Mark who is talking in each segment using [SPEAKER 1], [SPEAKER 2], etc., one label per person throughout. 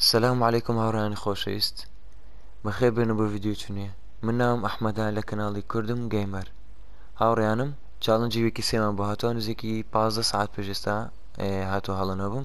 [SPEAKER 1] سلام علیکم هاوڕیانی خۆشەویست بەخێ بێنە بۆ ڤیددیوچ نوێ من ناوم ئەحمەدا لە کەناڵی کوردم گەیمەر هاوڕیانم چاڵنجی وێکی سێمان بۆ هاتووە نزیکی پازدە سعات پێشێستا هاتوو هەڵەنەبم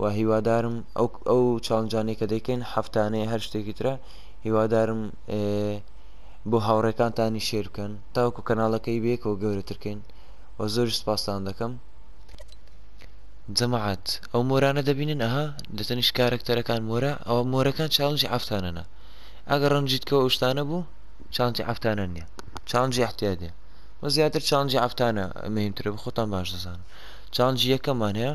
[SPEAKER 1] و هیوادارم ئەو ئەو چاڵنجانەی کە دەیکەین هەفتانەیە هەر شتێکی ترە هیوادارم بۆ هاوڕێکانتانی شێر بکەن تاوکو کەناڵەکەی بێکەوە گەورەترکەین و زۆر سپاستان دەکەم جەماعات ئەو مۆرانە دەبینن ئەها دەتەنیش کارەکتەرەکان مۆرە ئەوە مۆرەکان چاڵنجی ئەفتانەنە ئەگەر ڕەنجیتکەەوە ئەوشتانە بوو چاڵنجی ئەفتانە نیە چاڵنجی احتیادە وە زیاتر چاڵنجی ئەفتانە مهمترە بە خۆتان باش دەزانن چاڵنجی یەکەمان هەیە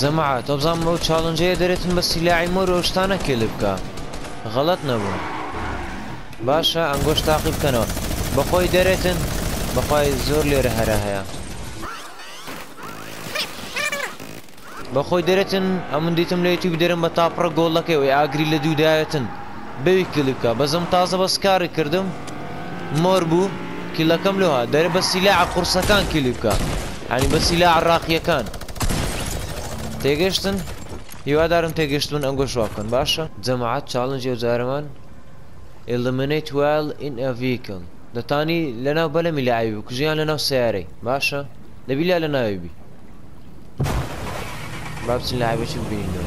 [SPEAKER 1] جەماعەت ئەبزانم ئەو چاڵنجەیە دەرێتن بە سیلاعی مۆر و ئەو شتانە کێ لبکا غەڵەت نەبوو باشە ئەنگۆش تاقی بکەنەوە بەخۆی دەرێتن بەخوای زۆر لێرە هەرا هەیە بەخۆی دەرێتن ئەمن دیتم لە یوتیوب دەرم بە تاپڕە گۆڵەکەی ئەوەی ئاگری لە دوو دایەتن بەوی کلک کا بەزم تازە بەس کاری کردم مۆر بوو کلەکەم لۆ هات دەرێ بە سیلاع قورسەکان کلک کا عنی بە سیلاع ڕاقیەکان تێگەشتن هیوادارم تێگەشتون ئەنگۆش وا بکەن باشە جەماعەت چاڵنجی ئەوجارەمان ئیلمنەیت وایل ئین ئە ڤیکل دەتانی لەناو بەلەمی لە ئاوی بکوژیان لەناو سیارەی باشە دەبی لا لە ناوی بی بابچن لە ئاوێکی ببینینەوە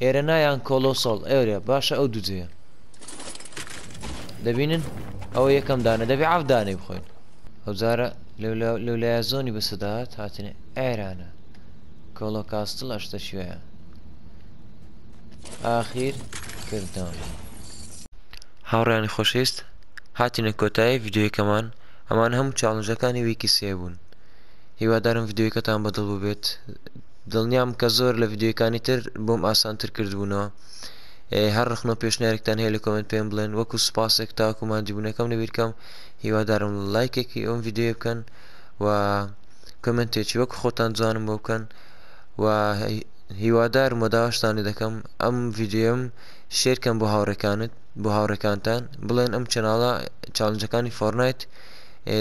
[SPEAKER 1] ئێرەنا یان کۆلۆسۆڵ ئێرە باشە ئەو دوو جێیە دەبینن ئەوە یەکەم دانە دەبێ عەف دانەی بخۆین ئەوجارە لەولایە زۆنی بەسەدات هاتنە ئێرانە کۆڵۆ کاستڵ ئەشتە شوێە ئاخیر کردەوە هاوڕیانی خۆشویست هاتینە کۆتایی یددیوەکەمان ئەمان هەموو چاڵنجەکانی ویکی سێ بوون هیوادارم یددیوەکەتان بەدڵ ببێت دڵنیام کە زۆر لە ڤیدیۆیکانی تر بۆم ئاسانتر کردبوونەوە هەر ڕخنە و پێشنیارێکتان هەیە لە کۆمنت پێم بڵێن وەکو سوپاسێک تاکو ماندیبوونەکەم لەبیرکەم هیوادارم لایکێکی ئەم ڤیدیۆیە بکەن و کۆمنتێکی وەکو خۆتان جوانم بۆ بکەن و هیوادارم و داواشتانی دەکەم ئەم ڤیدیۆم شێرکەم بۆ هاوڕێکانت بۆ هاوڕێکانتان بڵێن ئەم چەناڵە چاڵنجەکانی فۆرنایت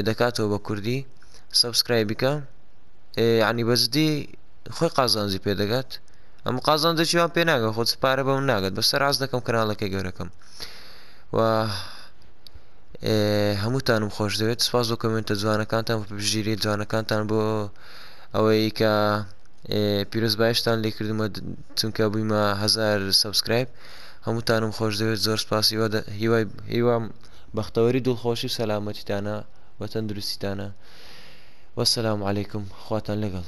[SPEAKER 1] دەکاتەوە بە کوردی سبسکرایب بکە یعنی بەجدی خۆی قازانجی پێدەگات ئەم قازانجێکی وان پێناگە خۆت پارە بەم ناگەت بەسەر ڕاست دەکەم کەناڵەکەی گەورەکەم و هەمووتانم خۆش دەوێت سپاس بۆ کمنتە جوانەکانتان بژیری جوانەکانتان بۆ ئەوەی کە پیرۆز باشتان لێ کردمە چونکە بوویمە هزار سبسکرایب هەمووتانم خۆش دەوێت زۆر سپاسی هیوای هیوام بەختەوەری دڵخۆشی و سەلامەتیتانە و تەندروستیتانە وەسەلام علیکم خواتان لەگەڵ.